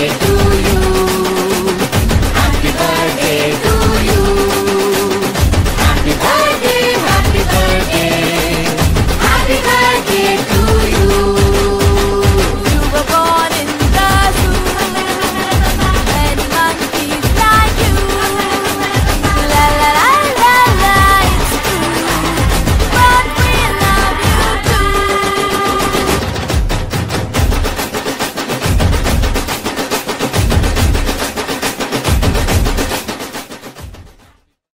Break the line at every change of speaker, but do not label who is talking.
it.